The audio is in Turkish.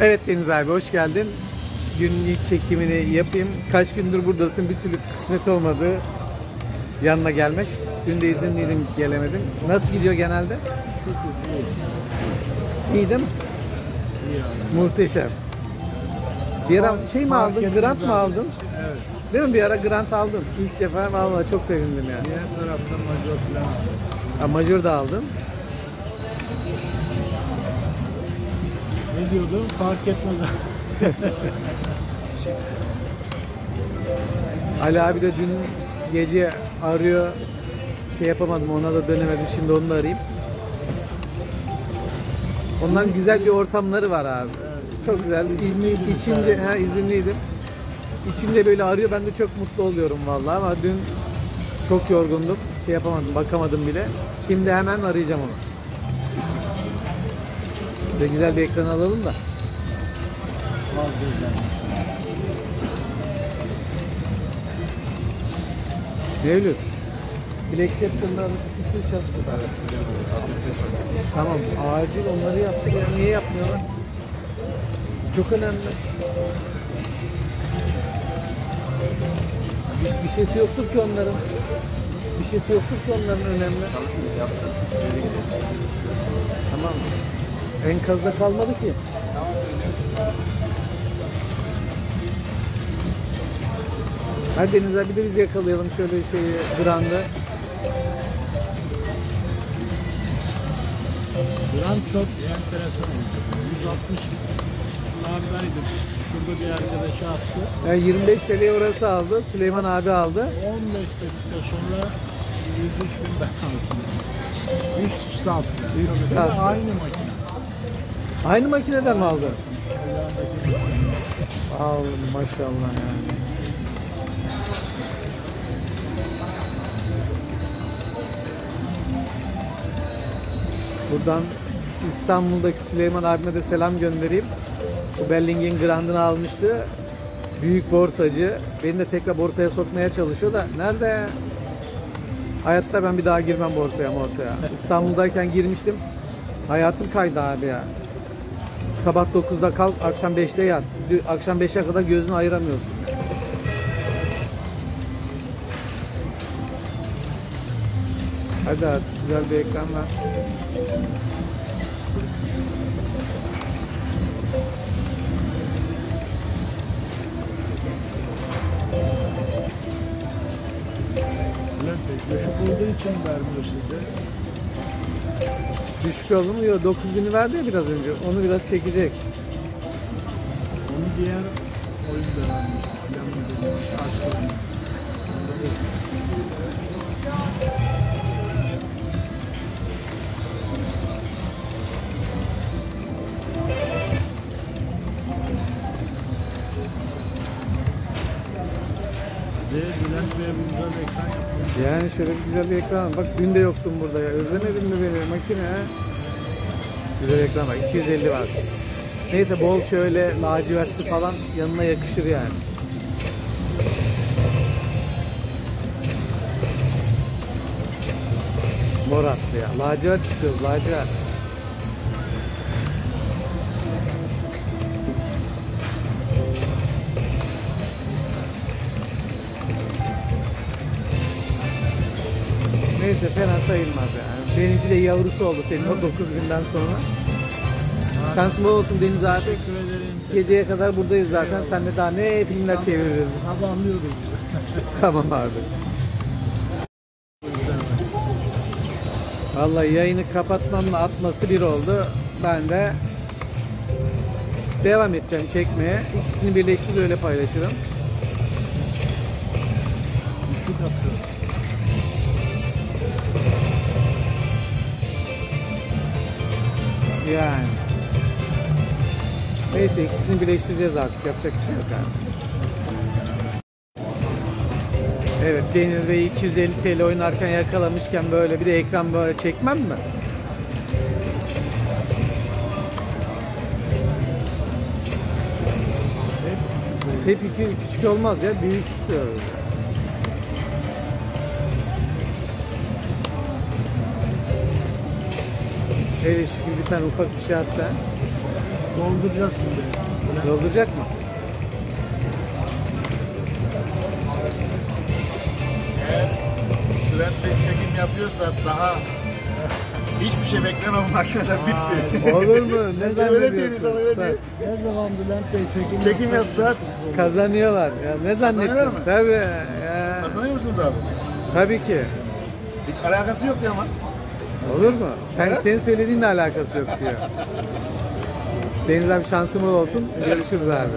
Evet Deniz abi hoş geldin. Günün ilk çekimini yapayım. Kaç gündür buradasın bir türlü kısmet olmadı yanına gelmek. Dün de izinliydim gelemedim. Nasıl gidiyor genelde? İyi değil mi? Muhteşem. Bir ara şey mi aldın? Grant mı aldın? Evet. Değil mi? Bir ara grant aldın. İlk defa vallahi çok sevindim yani. Diğer tarafta major falan. Ha, majör da aldın. Ne diyordum? Fark etmez. Ali abi de dün gece arıyor. Şey yapamadım ona da dönemedim. Şimdi onu da arayayım. Onların güzel bir ortamları var abi. Çok güzel. İzinliydin İçince, ha izinliydim. İçince böyle arıyor. Ben de çok mutlu oluyorum vallahi ama dün çok yorgundum. Şey yapamadım, bakamadım bile. Şimdi hemen arayacağım onu. Ve güzel bir ekran alalım da. Mevlüt. Black Zepppelin'den hiçbir çalışmıyor. Tamam, acil onları yaptık ya. Niye yapmıyorlar? Çok önemli. Bir, bir şeysi yoktur ki onların. Bir şeysi yoktur ki onların önemli. Tamam. Enkazda kalmadı ki. Hadi Deniz abi bir de biz yakalayalım şöyle şeyi Grand'ı. Duran çok enteresan oldu. 160 lardaydı. Şurada bir arkadaş attı. Yani 25 TL'ye orası aldı. Süleyman abi aldı. 15 dakika sonra 103 bin ben aldım. Üst üste attı. Üst üste attı. Aynı makine. Aynı makineden mi aldı? Ayağındaki makine. Al maşallah yani. Buradan İstanbul'daki Süleyman abime de selam göndereyim. Bu Belling'in Grand'ını almıştı. Büyük borsacı. Beni de tekrar borsaya sokmaya çalışıyor da nerede? Hayatta ben bir daha girmem borsaya borsaya. İstanbul'dayken girmiştim. Hayatım kaydı abi ya. Sabah 9'da kalk, akşam 5'te yat. Akşam 5'e kadar gözünü ayıramıyorsun. Hadi hadi güzel bir ekran Bey, düşük olduğu için vermiyor size. Düşük oldu mu? Yok 9 günü verdi ya biraz önce. Onu biraz çekecek. Onu diğer oyunda vermiş. Karşılığında. Yani şöyle bir güzel bir ekran. Bak dün de yoktum burada ya. Özlemedin mi beni makine? Güzel ekran bak. 250 var. Neyse bol şöyle lacivertli falan yanına yakışır yani. Mor ya. Lacivert istiyoruz lacivert. Neyse fena sayılmaz yani. Benimki de yavrusu oldu senin o 9 günden sonra. Şansın bol olsun Deniz abi. Teşekkür ederim. Geceye kadar buradayız zaten. Sen de daha ne filmler çeviririz biz. Sabahlıyorum. Tamam abi. Vallahi yayını kapatmamla atması bir oldu. Ben de devam edeceğim çekmeye. İkisini birleştirip öyle paylaşırım. Düşük atıyorum. Yani. Neyse ikisini birleştireceğiz artık. Yapacak bir şey yok abi. Evet Deniz Bey 250 TL oynarken yakalamışken böyle bir de ekran böyle çekmem mi? Hep iki, küçük olmaz ya büyük istiyoruz. Hele şükür tane ufak bir şey hatta. Dolduracağız şimdi. Dolduracak mı? Eğer Bülent Bey çekim yapıyorsa daha hiçbir şey beklenen o makinede bitti. Olur mu? Ne öyle değil, zannediyorsun? öyle değil. Ne zaman Bülent Bey çekim Çekim yapsa Kazanıyorlar. Ya ne zannettin? Tabii. Ya, kazanıyor musunuz abi? tabii ki. Hiç alakası yok ya ama. Olur mu? Sen senin söylediğinle alakası yok diyor. Deniz abi şansım bol olsun. Görüşürüz abi.